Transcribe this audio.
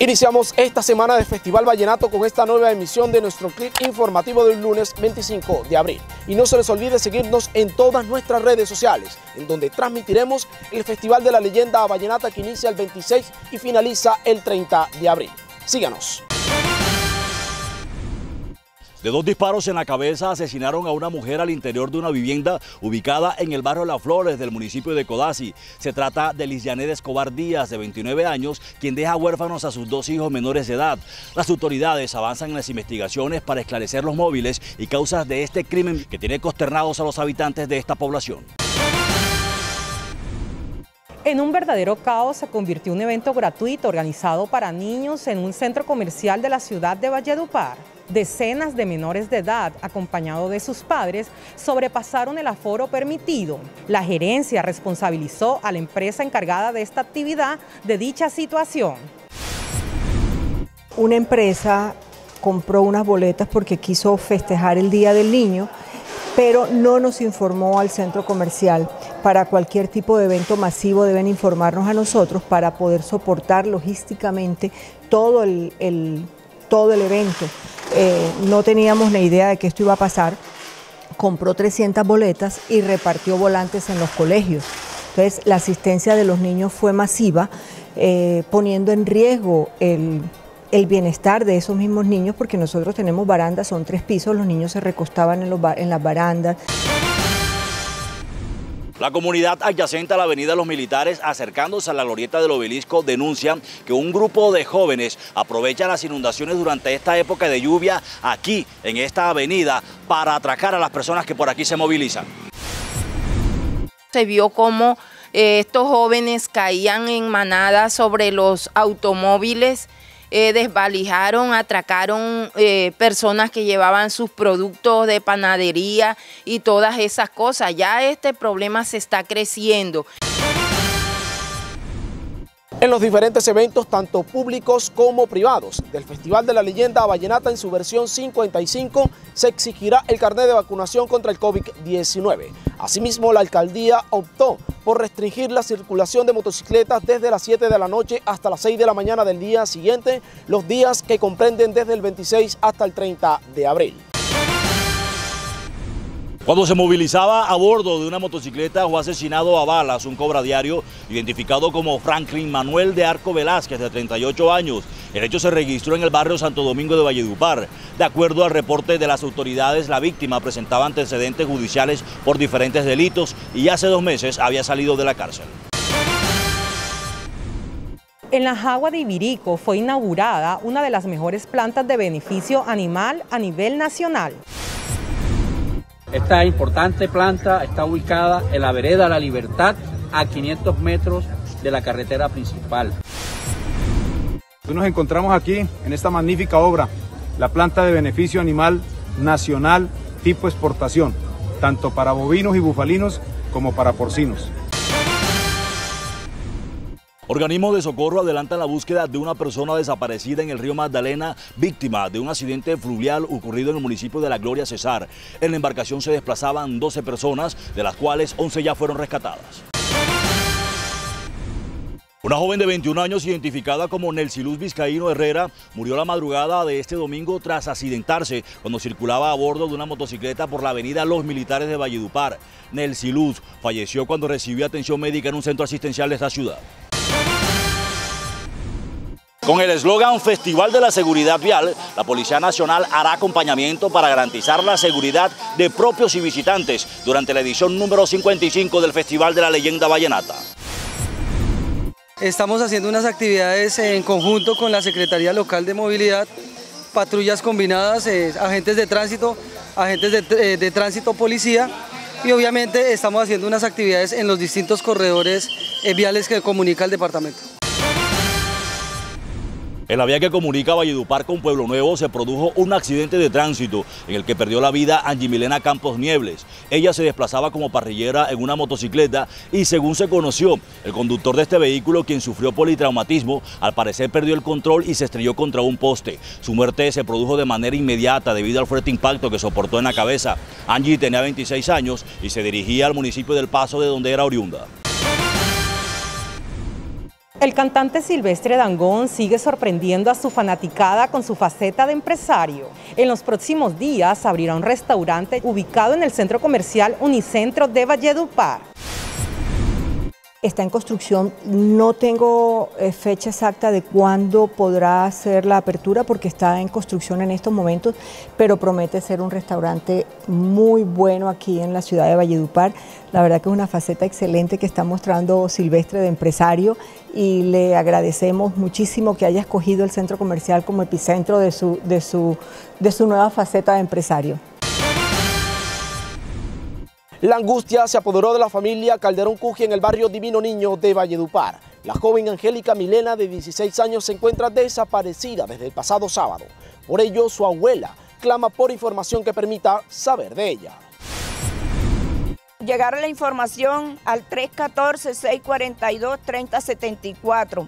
Iniciamos esta semana de Festival Vallenato con esta nueva emisión de nuestro clip informativo del lunes 25 de abril. Y no se les olvide seguirnos en todas nuestras redes sociales, en donde transmitiremos el Festival de la Leyenda Vallenata que inicia el 26 y finaliza el 30 de abril. Síganos. De dos disparos en la cabeza asesinaron a una mujer al interior de una vivienda ubicada en el barrio Las Flores del municipio de Codazzi. Se trata de Lisianet Escobar Díaz, de 29 años, quien deja huérfanos a sus dos hijos menores de edad. Las autoridades avanzan en las investigaciones para esclarecer los móviles y causas de este crimen que tiene consternados a los habitantes de esta población. En un verdadero caos se convirtió un evento gratuito organizado para niños en un centro comercial de la ciudad de Valledupar. Decenas de menores de edad, acompañados de sus padres, sobrepasaron el aforo permitido. La gerencia responsabilizó a la empresa encargada de esta actividad de dicha situación. Una empresa compró unas boletas porque quiso festejar el Día del Niño, pero no nos informó al centro comercial. Para cualquier tipo de evento masivo deben informarnos a nosotros para poder soportar logísticamente todo el, todo el evento. Eh, no teníamos ni idea de que esto iba a pasar. Compró 300 boletas y repartió volantes en los colegios. Entonces, la asistencia de los niños fue masiva, eh, poniendo en riesgo el, bienestar de esos mismos niños, porque nosotros tenemos barandas, son tres pisos, los niños se recostaban en, en las barandas. La comunidad adyacente a la Avenida Los Militares, acercándose a la glorieta del obelisco, denuncian que un grupo de jóvenes aprovecha las inundaciones durante esta época de lluvia aquí, en esta avenida, para atracar a las personas que por aquí se movilizan. Se vio cómo eh, estos jóvenes caían en manadas sobre los automóviles eh, desvalijaron, atracaron eh, personas que llevaban sus productos de panadería y todas esas cosas. Ya este problema se está creciendo. En los diferentes eventos, tanto públicos como privados, del Festival de la Leyenda Vallenata en su versión 55, se exigirá el carnet de vacunación contra el COVID-19. Asimismo, la alcaldía optó por restringir la circulación de motocicletas desde las 7 de la noche hasta las 6 de la mañana del día siguiente, los días que comprenden desde el 26 hasta el 30 de abril. Cuando se movilizaba a bordo de una motocicleta fue asesinado a balas un cobra diario identificado como Franklin Manuel de Arco Velázquez, de 38 años. El hecho se registró en el barrio Santo Domingo de Valledupar. De acuerdo al reporte de las autoridades, la víctima presentaba antecedentes judiciales por diferentes delitos y hace dos meses había salido de la cárcel. En la Jagua de Ibirico fue inaugurada una de las mejores plantas de beneficio animal a nivel nacional. Esta importante planta está ubicada en la vereda La Libertad, a 500 metros de la carretera principal. Hoy nos encontramos aquí en esta magnífica obra, la planta de beneficio animal nacional tipo exportación, tanto para bovinos y bufalinos como para porcinos. Organismos de socorro adelantan la búsqueda de una persona desaparecida en el río Magdalena, víctima de un accidente fluvial ocurrido en el municipio de La Gloria Cesar. En la embarcación se desplazaban 12 personas, de las cuales 11 ya fueron rescatadas. Una joven de 21 años identificada como Nelcy Luz Vizcaíno Herrera murió la madrugada de este domingo tras accidentarse cuando circulaba a bordo de una motocicleta por la avenida Los Militares de Valledupar. Nelcy Luz falleció cuando recibió atención médica en un centro asistencial de esta ciudad. Con el eslogan Festival de la Seguridad Vial, la Policía Nacional hará acompañamiento para garantizar la seguridad de propios y visitantes durante la edición número 55 del Festival de la Leyenda Vallenata. Estamos haciendo unas actividades en conjunto con la Secretaría Local de Movilidad, patrullas combinadas, eh, agentes de tránsito, agentes de, eh, de tránsito policía y obviamente estamos haciendo unas actividades en los distintos corredores eh, viales que comunica el departamento. En la vía que comunica Valledupar con Pueblo Nuevo se produjo un accidente de tránsito en el que perdió la vida Angie Milena Campos Niebles. Ella se desplazaba como parrillera en una motocicleta y según se conoció, el conductor de este vehículo, quien sufrió politraumatismo, al parecer perdió el control y se estrelló contra un poste. Su muerte se produjo de manera inmediata debido al fuerte impacto que soportó en la cabeza. Angie tenía 26 años y se dirigía al municipio del Paso de donde era oriunda. El cantante Silvestre Dangón sigue sorprendiendo a su fanaticada con su faceta de empresario. En los próximos días abrirá un restaurante ubicado en el centro comercial Unicentro de Valledupar. Está en construcción, no tengo eh, fecha exacta de cuándo podrá ser la apertura porque está en construcción en estos momentos, pero promete ser un restaurante muy bueno aquí en la ciudad de Valledupar. La verdad que es una faceta excelente que está mostrando Silvestre de empresario y le agradecemos muchísimo que haya escogido el centro comercial como epicentro de su, de su, de su nueva faceta de empresario. La angustia se apoderó de la familia Calderón Cuji en el barrio Divino Niño de Valledupar. La joven Angélica Milena, de 16 años, se encuentra desaparecida desde el pasado sábado. Por ello, su abuela clama por información que permita saber de ella. Llegar la información al 314-642-3074